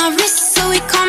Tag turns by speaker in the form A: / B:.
A: my wrist so it calls